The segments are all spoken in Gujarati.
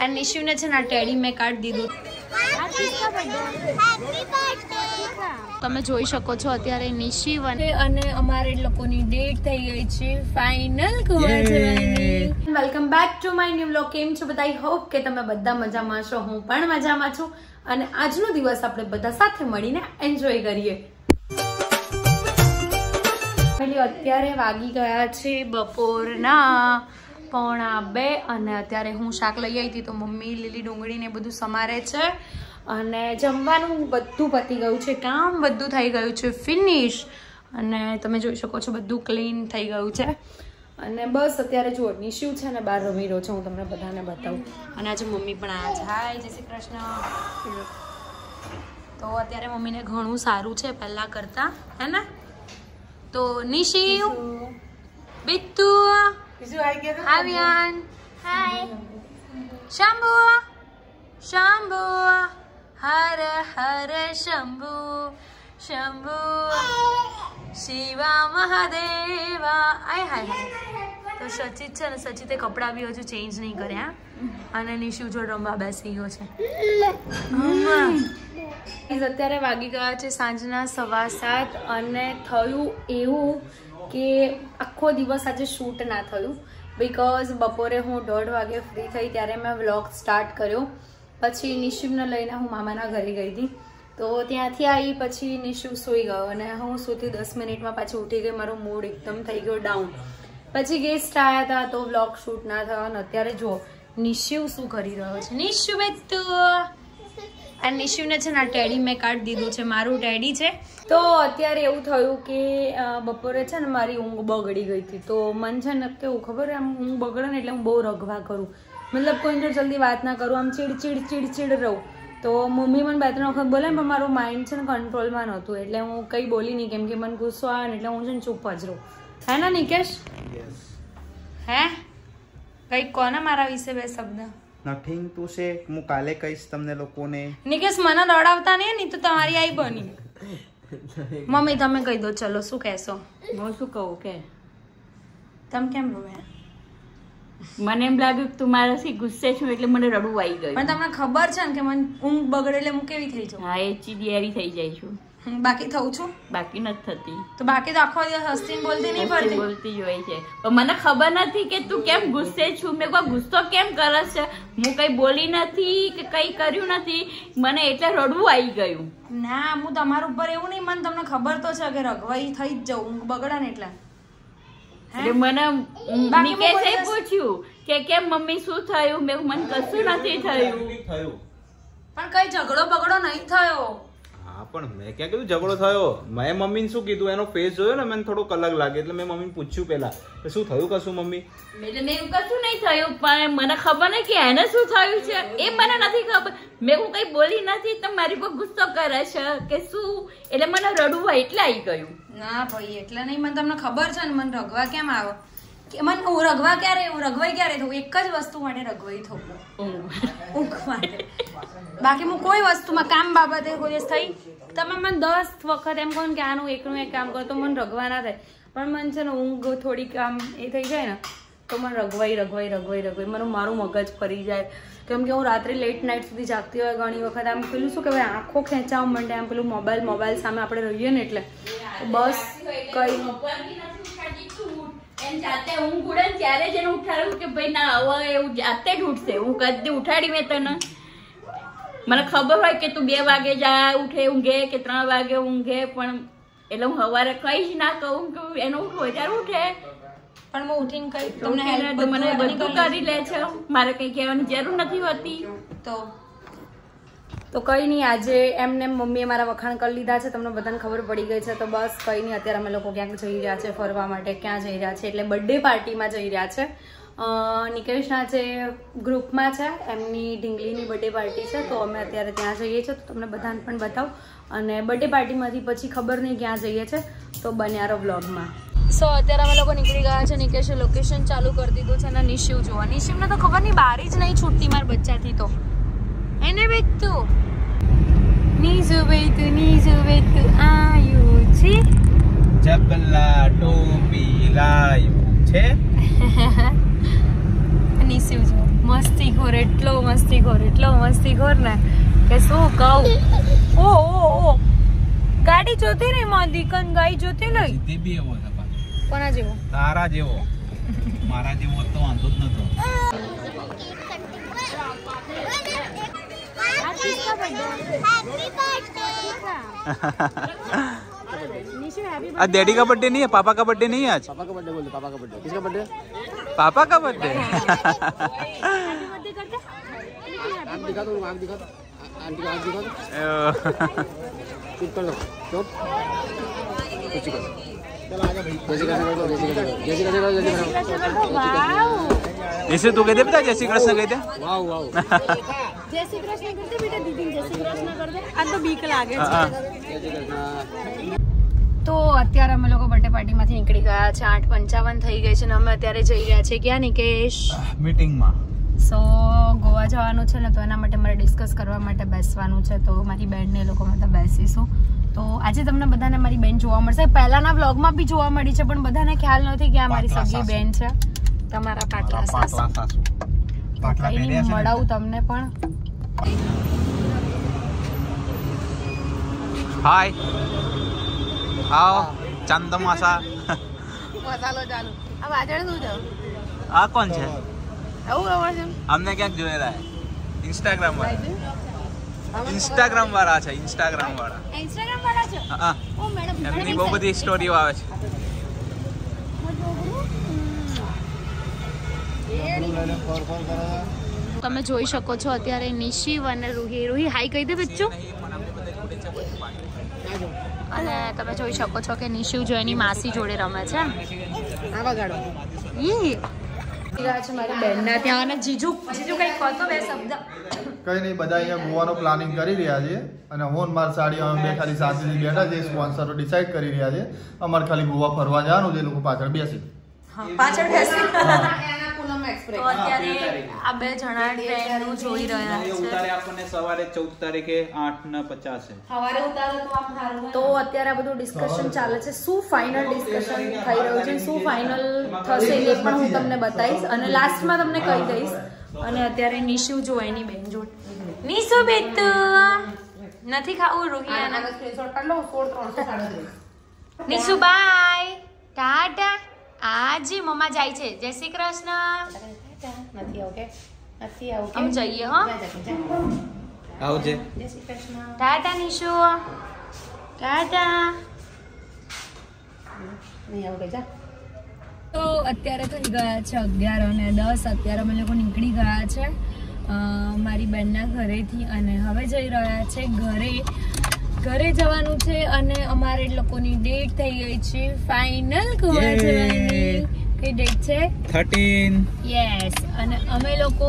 અને નિશુને છે ને આ ટેડી મેં કાર્ડ દીધું. તમે જોઈ શકો છો અત્યારે નિશી વને અને અમારે લોકોની ડેટ થઈ ગઈ છે ફાઇનલ ગોવા જવાની welcome back to my new blog કેમ છો બધા? આઈ હોપ કે તમે બધા મજામાં છો. હું પણ મજામાં છું. અને આજનો દિવસ આપણે બધા સાથે મળીને એન્જોય કરીએ. અત્યારે વાગી ગયા છે બપોરના. પોણા બે અને અત્યારે હું શાક લઈ આવી હતી તો મમ્મી લીલી ડુંગળીને બધું સમારે છે. અને જમવાનું બધું પતી ગયું છે કામ બધું થઈ ગયું છે ફિનિશ અને તમે જોઈ શકો છો બધું ક્લીન થઈ ગયું છે. અને બસ અત્યારે જુઓ નિશ્યુ છે ને બહાર રમી રહ્યો છે હું તમને બધાને બતાવું. અને આજે મમ્મી પણ આ છે. હાય જય શ્રી કૃષ્ણ. તો અત્યારે મમ્મીને ઘણું સારું છે પહેલાં કરતાં. હે ને? તો નિશિયું બિત્તુ હાવ્યાન શંભુ. શંભુ. હર હર શંભુ. શંભુ. શિવા મહાદેવા. આય હાય હાય. તો સચિત છે ને સચિતે કપડાં બી હજુ ચેન્જ નહીં કર્યા અને નિશુ જોડ રમવા બેસી ગયો છે. અત્યારે વાગી ગયા છે સાંજના સવા સાત અને થયું એવું કે આખો દિવસ આજે શૂટ ના થયું. બિકોઝ બપોરે હું દોઢ વાગે ફ્રી થઈ ત્યારે મેં વ્લોગ સ્ટાર્ટ કર્યો. પછી નિશિવને લઈને હું મામાના ઘરે ગઈ હતી. તો ત્યાંથી આવી પછી નિશિવ સૂઈ ગયો અને હું સૂતી દસ મિનિટમાં પાછી ઉઠી ગઈ. મારો મૂડ એકદમ થઈ ગયો ડાઉન પછી ગેસ્ટ આવ્યા હતા તો વ્લોગ શૂટ ના થયો અને અત્યારે જો નિશિવ શું કરી રહ્યો છે? નિશુ બેતુ અને નિશુને છે ને આ ટેડી મેં કાઢી દીધું છે મારું ટેડી છે. તો અત્યારે એવું થયું કે બપોરે છે ને મારી ઊંઘ બગડી ગઈ હતી. તો મન છે ને કેવું ખબર આમ ઊંઘ બગડે ને એટલે હું બહુ રગવા કરું. મતલબ કોઈ જોડે જલ્દી વાત ના કરું આમ ચીડ ચીડ ચીડ ચીડ રહું. તો મમ્મી મને બે ત્રણ વખત બોલે પણ મારું માઇન્ડ છે ને કંટ્રોલમાં નહોતું. એટલે હું કંઈ બોલી નહીં કેમ કે મને ગુસ્સો આવે ને એટલે હું છે ને ચૂપ જ રહું. હે ને નિકેશ? હે? કંઈક કોને મારા વિશે બે શબ્દ. નથિંગ ટુ સે હું કાલે કહીશ તમને લોકોને. નિકેશ મને રડાવતા નહીં નહીં તો તમારી આઈ બની. મમ્મી તમે કહી દો ચલો શું કહેશો? હું શું કહું કે? તમે કેમ રોયા મને એમ લાગ્યું કે તું મારાથી ગુસ્સે છું એટલે મને રડવું આવી પણ તમને ખબર છે ને કે મને ઊંઘ બગડે એટલે હું કેવી થઈ જાઉં? હા એ ચીડિયારી થઈ જાય છું. બાકી થઉં છું? બાકી નથી થતી. તો બાકી તો આખો દિવસ હસતી બોલતી નહીં પડતી બોલતી જ હોય છે. પણ મને ખબર નથી કે તું કેમ ગુસ્સે છું. મેં કોઈ ગુસ્સો કેમ કરે છે? હું કઈ બોલી નથી કે કઈ કર્યું નથી. મને એટલે રડવું આવી ગયું. ના હું તમારા ઉપર એવું નહીં. મને તમને ખબર તો છે કે રઘવાઈ થઈ જ જાઉં. હું બગડે ને એટલે. એટલે મને નિકેશે પૂછ્યું કે કેમ મમ્મી શું થયું? મેં મને કશું નથી થયું. થયું? પણ કઈ ઝઘડો બગડો નહીં થયો. હા પણ મેં ક્યાં કીધું? ઝઘડો થયો. મેં મમ્મીને શું કીધું? એનો ફેસ જોયો ને મને થોડોક અલગ લાગે. એટલે મેં મમ્મીને પૂછ્યું પેલા કે શું થયું કશું મમ્મી? એટલે મેં એવું કશું નહીં થયું પણ મને ખબર નહીં કે એને શું થયું છે. એ મને નથી ખબર. મેં હું કઈ બોલી નથી તો મારી પર ગુસ્સો કરે છે કે શું? એટલે મને રડવું એટલે આવી ગયું. ના ભાઈ એટલે નહીં. મને તમને ખબર છે ને મને રગવા કેમ આવે? કે મને હું રગવા ક્યારે હું રગવાઈ ક્યારે? થવું એક જ વસ્તુ માટે રગવાઈ થવું. ઊંઘ માટે. બાકી હું કોઈ વસ્તુમાં કામ બાબતે કોઈ દિવસ થઈ? તમે મને દસ વખત એમ કહો કે આનું એકનું એક કામ કરો તો મને રગવા ના થાય. પણ મને છે ને ઊંઘ થોડીક આમ એ થઈ જાય ને, તો મને રગવાઈ રગવાઈ રગવાઈ રગવાઈ. મને મારું મગજ ફરી જાય. કેમ કે હું રાત્રે લેટ નાઇટ સુધી જાગતી હોય ઘણી વખત. આમ પેલું શું કહેવાય, આંખો ખેંચાવા માંડે, આમ પેલું મોબાઈલ મોબાઈલ સામે આપણે રહીએ ને એટલે. બસ કઈ જાતે હું ઉડે ત્યારે જ એને ઉઠાડ્યું કે ભાઈ ના હવે એવું જાતે જ ઉઠશે. હું કદી ઉઠાડી મેં તને. મને ખબર હોય કે તું બે વાગે જા ઉઠે ઊંઘે કે ત્રણ વાગે ઊંઘે પણ એટલે હું સવારે કઈ જ ના કહું કે એનો ઉઠો ત્યારે ઉઠે. પણ હું ઉઠીને કઈ તમને મને બધું કરી લે છે. મારે કઈ કહેવાની જરૂર નથી હોતી. તો તો કઈ નહીં આજે એમને મમ્મીએ મારા વખાણ કરી લીધા છે. તમને બધાને ખબર પડી ગઈ છે તો બસ કઈ નહીં. અત્યારે અમે લોકો ક્યાંક જઈ રહ્યા છે ફરવા માટે ક્યાં જઈ રહ્યા છે એટલે બર્થડે પાર્ટીમાં જઈ રહ્યા છે. નિકેશના જે ગ્રુપમાં છે એમની ઢીંગલીની બર્થડે પાર્ટી છે તો અમે અત્યારે ત્યાં જઈએ છીએ. તો તમને બધાને પણ બતાવું. અને બર્થડે પાર્ટીમાંથી પછી ખબર નહીં ક્યાં જઈએ છે તો બન્યારો વ્લોગમાં બ્લોગમાં સો અત્યારે અમે લોકો નીકળી ગયા છે નિકેશે લોકેશન ચાલુ કરી દીધું છે અને નિશિવ જોવા. નિશિવને તો ખબર નહીં બારી જ નહીં છૂટતી મારા બચ્ચાથી તો. એને વેચતું નીઝુ બેતું નીઝુ બેતું આયુ છે. જબલા ટોપી લાયું છે. જો મસ્તી ખોર એટલો મસ્તી ખોર એટલો મસ્તી ખોર ને કે શું કહું? ઓ ઓ ઓ. ગાડી જોતી રહી માં દીકન ગાઈ જોતી લઈ તે બી એવો છે કોના જેવો? તારા જેવો. મારા જેવો તો વાંધો જ નતો. आज डैडी का बर्थडे नहीं है पापा का बर्थडे नहीं है आज? पापा का बर्थडे बोल पापा का बर्थडे किसका बर्थडे पापा का बर्थडे दिखा दो आँख दिखा दो आंटी का आँख दिखा दो चुप कर दो चुप कुछ कर चलो आजा भाई जैसे जैसे जैसे जैसे तू कहते बेटा जय कृष्ण कहते वाह वाह। જય શ્રી કૃષ્ણ કરતે બેટા દીદી જય શ્રી કૃષ્ણ કરતે આ તો બીક લાગે છે. તો અત્યારે અમે લોકો બર્થડે પાર્ટીમાંથી નીકળી ગયા છે. આઠ પંચાવન થઈ ગઈ છે અને અમે અત્યારે જઈ રહ્યા છીએ. ક્યાં નિકેશ? મીટિંગમાં સો ગોવા જવાનું છે ને તો એના માટે મારે ડિસ્કસ કરવા માટે બેસવાનું છે. તો મારી બેનને એ લોકો માટે બેસીશું. તો આજે તમને બધાને મારી બેન જોવા મળશે. પહેલાના બ્લોગમાં બી જોવા મળી છે પણ બધાને ખ્યાલ નથી કે આ મારી સગી બેન છે. તમારા પાટલા સાસુ. મળાવું તમને પણ. હાય આવો ચંદમાસા મસાલો ચાલુ આ વાજણ શું છે? આ કોણ છે? એવું ખબર છે? અમને ક્યાંક જોયેલા છે. ઇન્સ્ટાગ્રામ વાળા. ઇન્સ્ટાગ્રામ વાળા છે? ઇન્સ્ટાગ્રામ વાળા. ઇન્સ્ટાગ્રામ વાળા છે? હા. એમની બહુ બધી સ્ટોરીઓ આવે છે. ફોન ફોન કરો તમે જોઈ શકો છો અત્યારે નિશિવ અને રૂહી. રૂહી હાઈ કહી દે બચ્ચું. અને તમે જોઈ શકો છો કે નિશિવ જો એની માસી જોડે રમે છે. મારી બહેનના ત્યાં અને જીજુ નહીં બધા અહીંયા ગોવાનો પ્લાનિંગ કરી રહ્યા છે અને હોન માર સાડી અમે ખાલી શાંતિથી સ્પોન્સરો ડિસાઈડ કરી રહ્યા છે. અમારે ખાલી ગોવા ફરવા જવાનું છે લોકો પાછળ બેસી. પાછળ બેસી. તો અત્યારે આ બે જણા જોઈ રહ્યા છે. ઉતારે આપણને સવારે તારીખે આઠ ને પચાસે. તો અત્યારે આ બધું ડિસ્કશન ચાલે છે. શું ફાઇનલ ડિસ્કશન થઈ રહ્યું છે? શું ફાઇનલ થશે એ પણ હું તમને બતાવીશ. અને લાસ્ટમાં તમને કહી દઈશ. અને અત્યારે નિશુ જો એની બેન જો. નિશુ બેટ નથી ખાવું રોહિયાના નિશુ બાય ટાટા. આજે મમ્મા જાય છે. જય શ્રી કૃષ્ણ. નથી ઓકે આમ જઈએ હો. આવજે. ટાટા નિશુ. ટાટા. તો અત્યારે થઈ ગયા છે અગિયાર અને દસ. અત્યારે અમે લોકો નીકળી ગયા છે મારી બેનના ઘરેથી અને હવે જઈ રહ્યા છે ઘરે. ઘરે જવાનું છે અને અમારે લોકોની ડેટ થઈ ગઈ છે ફાઇનલ ગોવા જવાની કઈ ડેટ છે? 13 યસ અને અમે લોકો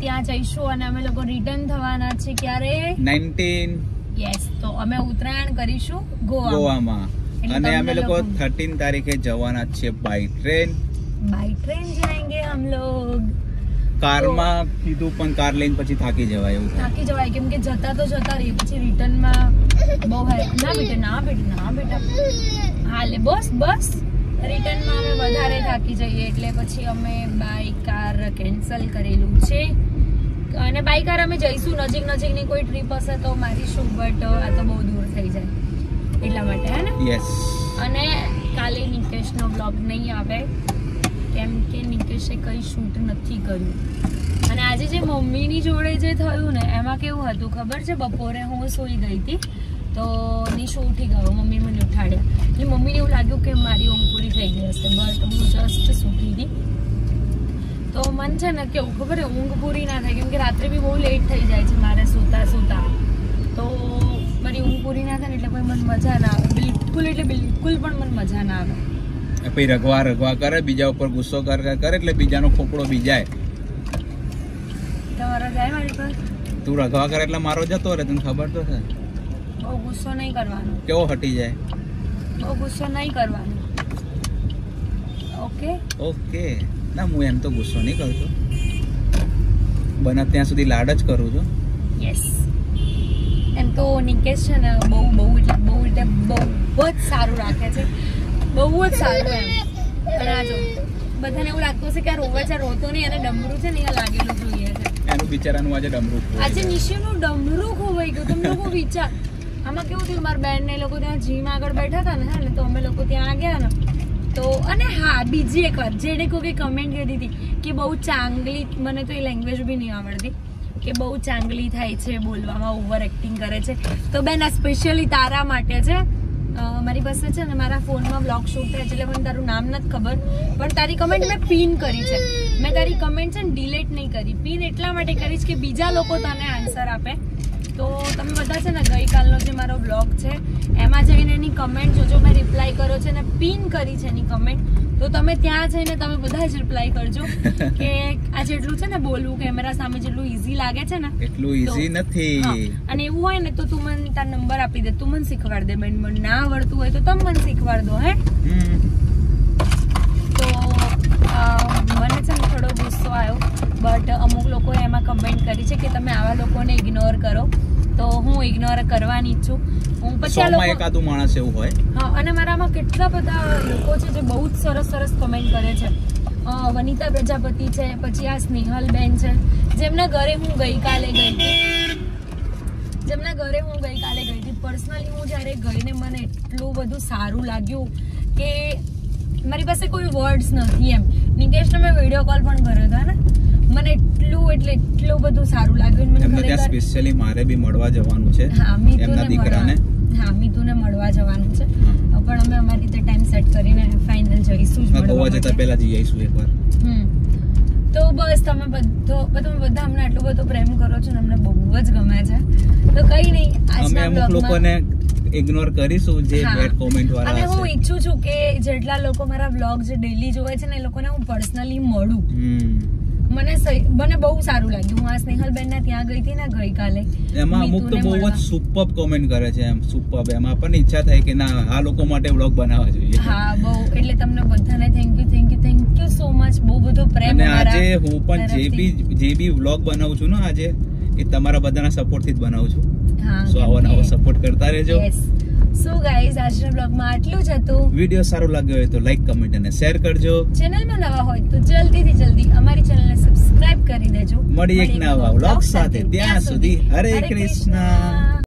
ત્યાં જઈશું અને અમે લોકો રિટર્ન થવાના છે ક્યારે? 19 યસ તો અમે ઉતરાયણ કરીશું ગોવા ગોવામાં. અને અમે લોકો 13 તારીખે જવાના છે બાય ટ્રેન બાય ટ્રેન જાયેંગે હમ લોગ. કારમાં કીધું પણ કાર લઈને પછી થાકી જવાય એવું થાકી જવાય. કેમ કે જતા તો જતા રહી પછી રિટર્નમાં બહુ ના બેટા ના બેટા ના બેટા. હાલે બસ બસ. રિટર્નમાં અમે વધારે થાકી જઈએ એટલે પછી અમે બાય કાર કેન્સલ કરેલું છે. અને બાય કાર અમે જઈશું. નજીક નજીકની કોઈ ટ્રીપ હશે તો મારીશું બટ આ તો બહુ દૂર થઈ જાય એટલા માટે હે ને? યસ અને કાલે નિકેશનો બ્લોગ નહીં આવે. કેમ કે નિકેશે કંઈ શૂટ નથી કર્યું. અને આજે જે મમ્મીની જોડે જે થયું ને એમાં કેવું હતું ખબર છે? બપોરે હું સૂઈ ગઈ હતી. તો નિશુ ઉઠી ગયો. મમ્મી મને ઉઠાડ્યા. એટલે મમ્મીને એવું લાગ્યું કે મારી ઊંઘ પૂરી થઈ ગઈ હશે. બટ હું જસ્ટ સૂતી હતી. તો મન છે ને કેવું ખબર ઊંઘ પૂરી ના થાય. કેમ કે રાત્રે બી બહુ લેટ થઈ જાય છે મારે સૂતા સૂતા. તો મારી ઊંઘ પૂરી ના થાય એટલે કોઈ મને મજા ના આવે. બિલકુલ એટલે બિલકુલ પણ મને મજા ના આવે. પછી રગવા રગવા કરે બીજા ઉપર ગુસ્સો કર કર એટલે બીજાનો ખોપડો બીજાય તમારો જાય મારી પર? તું રગવા કરે એટલે મારો જતો રહે તને ખબર તો છે. બહુ ગુસ્સો નહીં કરવાનો. કેવો હટી જાય? બહુ ગુસ્સો નહીં કરવાનો. ઓકે? ઓકે. ના હું એમ તો ગુસ્સો નહીં કરતો. બને ત્યાં સુધી લાડ જ કરું છું. યસ એમ તો નિકેશ છે ને બહુ બહુ એટલે બહુ એટલે બહુ જ સારું રાખે છે. બહુ જ સારું એમ. અને આ જો બધાને એવું લાગતું હશે કે આ રોવે છે રોતો નહીં અને ડમરું છે ને એ લાગેલું જોઈએ છે. એનું બિચારાનું આજે ડમરું આજે. નિશિનું ડમરું ખોવાઈ ગયું. તમને લોકો વિચાર આમાં કેવું થયું? મારા બેન ને લોકો ત્યાં જીમ આગળ બેઠા હતા ને, હા તો અમે લોકો ત્યાં ગયા ને. તો, અને હા, બીજી એક વાત જેને કોઈ કમેન્ટ કરી હતી કે બહુ ચાંગલી, મને તો એ લેંગ્વેજ બી નહીં આવડતી, કે બહુ ચાંગલી થાય છે, બોલવામાં ઓવર એક્ટિંગ કરે છે. તો બેન, આ સ્પેશિયલી તારા માટે છે. મારી પાસે છે ને, મારા ફોનમાં બ્લોગ શૂટ થાય છે, એટલે મને તારું નામ નથી ખબર, પણ તારી કમેન્ટ મેં પિન કરી છે. મેં તારી કમેન્ટ છે ને ડિલેટ નહીં કરી. પિન એટલા માટે કરીશ કે બીજા લોકો તને આન્સર આપે. તો તમે બધા છે ને ગઈકાલનો જે મારો બ્લોગ છે એમાં જઈને એની કમેન્ટ જોજો. મેં રિપ્લાય કર્યો છે ને પિન કરી છે એની કમેન્ટ તો તમે ત્યાં જઈને તમે બધા જ રિપ્લાય કરજો કે આ જેટલું છે ને બોલવું કેમેરા સામે જેટલું ઈઝી લાગે છે ને એટલું ઈઝી નથી. અને એવું હોય ને તો તું મને તાર નંબર આપી દે. તું મને શીખવાડ દે બેન. મને ના આવડતું હોય તો તમે મને શીખવાડ દો હે? તો મને છે ને થોડો ગુસ્સો આવ્યો. બટ અમુક લોકોએ એમાં કમેન્ટ કરી છે કે તમે આવા લોકોને ઇગ્નોર કરો. તો હું ઇગ્નોર કરવાની છું. હું પછી આ લોકો એકાદું માણસ એવું હોય. હા અને મારામાં કેટલા બધા લોકો છે જે બહુ જ સરસ સરસ કમેન્ટ કરે છે. વનિતા પ્રજાપતિ છે પછી આ સ્નેહલ બેન છે. જેમના ઘરે હું ગઈકાલે ગઈ હતી. જેમના ઘરે હું ગઈકાલે ગઈ હતી. પર્સનલી હું જ્યારે ગઈને મને એટલું બધું સારું લાગ્યું કે મારી પાસે કોઈ વર્ડ્સ નથી એમ. નિકેશનો મેં વીડિયો કોલ પણ કર્યો હતો ને? મને એટલું એટલે એટલું બધું સારું લાગ્યું મને એમને ત્યાં સ્પેશિયલી મારે બી મળવા જવાનું છે એમના દીકરાને. હા મીતુને મળવા જવાનું છે. પણ અમે અમારી રીતે ટાઈમ સેટ કરીને ફાઇનલ જઈશું ગોવા જતા પહેલા જઈ આવીશું એકવાર. તો બસ તમે બધો તમે બધા અમને આટલો બધો પ્રેમ કરો છો ને અમને બહુ જ ગમે છે. તો કઈ નહીં આજના બ્લોગમાં લોકોને ઇગ્નોર કરીશું જે. બેડ કોમેન્ટ અને હું ઈચ્છું છું કે જેટલા લોકો મારા બ્લોગ જે ડેલી જોવે છે ને એ લોકોને હું પર્સનલી મળું. મને મને બહુ સારું લાગ્યું. હું આ સ્નેહલબેન ના ત્યાં ગઈ હતી ને ગઈકાલે. એમાં અમુક તો બહુ જ સુપર કોમેન્ટ કરે છે એમ. સુપર એમાં પણ ઈચ્છા થાય કે ના આ લોકો માટે વ્લોગ બનાવવા જોઈએ. હા બહુ. એટલે તમને બધાને thank you thank you thank you so much બહુ બધો પ્રેમ અને આજે હું પણ જે બી જે બી વ્લોગ બનાવું છું ને આજે એ તમારા બધાના સપોર્ટથી જ બનાવું છું. હા સો આવો નવો સપોર્ટ કરતા રહેજો. યસ સો ગાઈઝ આજના બ્લોગમાં આટલું જ હતું. વીડિયો સારો લાગ્યો હોય તો લાઈક કમેન્ટ અને શેર કરજો. ચેનલમાં નવા હોય તો જલ્દીથી જલ્દી અમારી ચેનલને સબસ્ક્રાઇબ કરી દેજો. મળી એક નવા બ્લોગ સાથે. ત્યાં સુધી હરે કૃષ્ણ.